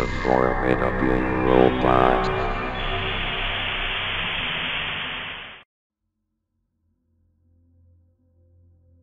the formidable robot.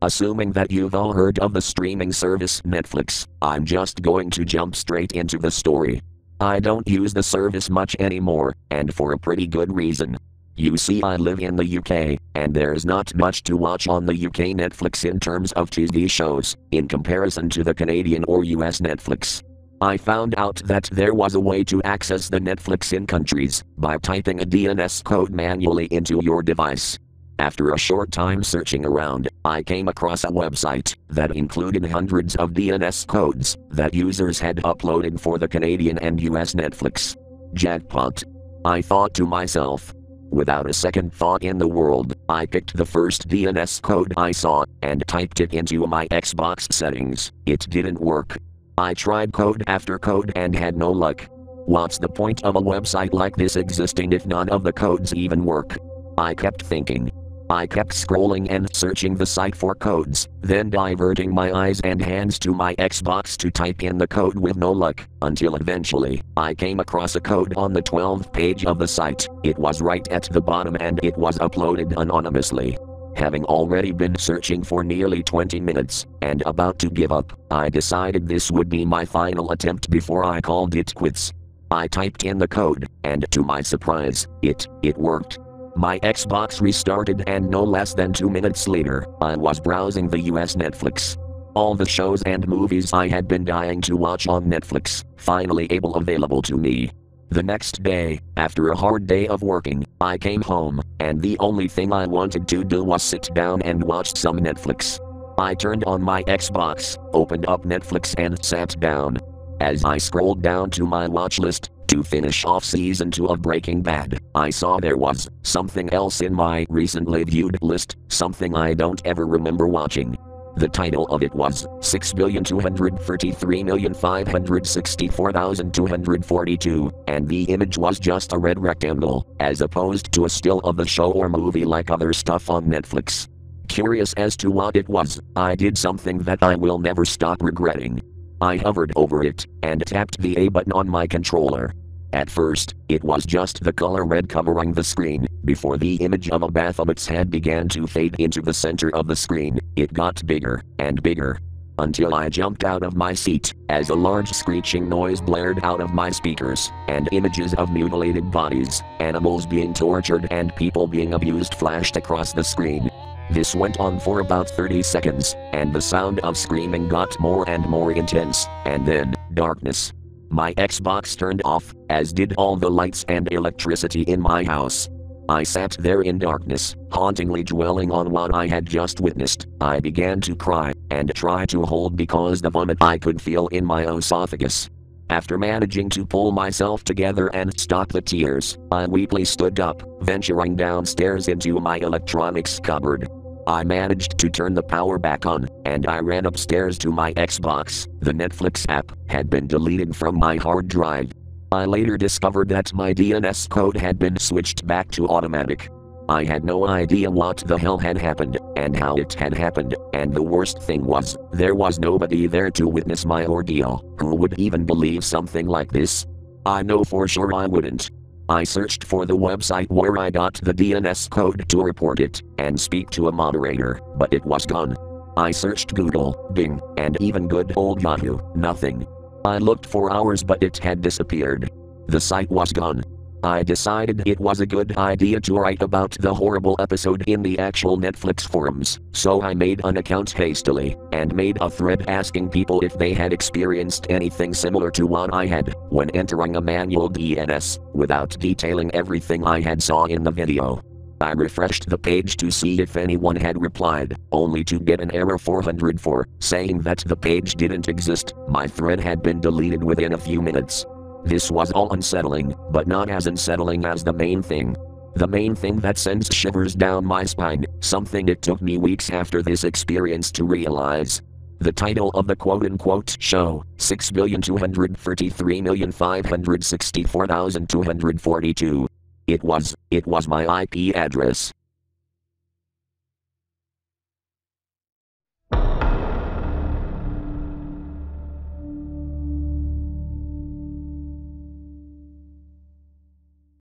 Assuming that you've all heard of the streaming service Netflix, I'm just going to jump straight into the story. I don't use the service much anymore, and for a pretty good reason. You see, I live in the UK, and there's not much to watch on the UK Netflix in terms of TV shows, in comparison to the Canadian or US Netflix. I found out that there was a way to access the Netflix in countries by typing a DNS code manually into your device. After a short time searching around, I came across a website that included hundreds of DNS codes that users had uploaded for the Canadian and US Netflix. Jackpot. I thought to myself. Without a second thought in the world, I picked the first DNS code I saw and typed it into my Xbox settings. It didn't work. I tried code after code and had no luck. What's the point of a website like this existing if none of the codes even work? I kept thinking. I kept scrolling and searching the site for codes, then diverting my eyes and hands to my Xbox to type in the code with no luck, until eventually, I came across a code on the 12th page of the site. It was right at the bottom and it was uploaded anonymously. Having already been searching for nearly 20 minutes, and about to give up, I decided this would be my final attempt before I called it quits. I typed in the code, and to my surprise, it, it worked. My Xbox restarted and no less than two minutes later, I was browsing the US Netflix. All the shows and movies I had been dying to watch on Netflix, finally able available to me. The next day, after a hard day of working, I came home, and the only thing I wanted to do was sit down and watch some Netflix. I turned on my Xbox, opened up Netflix, and sat down. As I scrolled down to my watch list, to finish off season 2 of Breaking Bad, I saw there was something else in my recently viewed list, something I don't ever remember watching. The title of it was 6,233,564,242, and the image was just a red rectangle, as opposed to a still of the show or movie like other stuff on Netflix. Curious as to what it was, I did something that I will never stop regretting. I hovered over it and tapped the A button on my controller. At first, it was just the color red covering the screen. Before the image of a Baphomet's head began to fade into the center of the screen, it got bigger and bigger. Until I jumped out of my seat, as a large screeching noise blared out of my speakers, and images of mutilated bodies, animals being tortured, and people being abused flashed across the screen. This went on for about 30 seconds, and the sound of screaming got more and more intense, and then, darkness. My Xbox turned off, as did all the lights and electricity in my house. I sat there in darkness, hauntingly dwelling on what I had just witnessed. I began to cry, and try to hold because the vomit I could feel in my esophagus. After managing to pull myself together and stop the tears, I weakly stood up, venturing downstairs into my electronics cupboard. I managed to turn the power back on, and I ran upstairs to my Xbox. The Netflix app had been deleted from my hard drive. I later discovered that my DNS code had been switched back to automatic. I had no idea what the hell had happened, and how it had happened, and the worst thing was, there was nobody there to witness my ordeal. Who would even believe something like this? I know for sure I wouldn't. I searched for the website where I got the DNS code to report it and speak to a moderator, but it was gone. I searched Google, Bing, and even good old Yahoo, nothing. I looked for hours but it had disappeared. The site was gone. I decided it was a good idea to write about the horrible episode in the actual Netflix forums, so I made an account hastily and made a thread asking people if they had experienced anything similar to what I had when entering a manual DNS, without detailing everything I had saw in the video. I refreshed the page to see if anyone had replied, only to get an error 404 saying that the page didn't exist. My thread had been deleted within a few minutes. This was all unsettling, but not as unsettling as the main thing. The main thing that sends shivers down my spine, something it took me weeks after this experience to realize. The title of the quote unquote show, 6,233,564,242. It was, it was my IP address.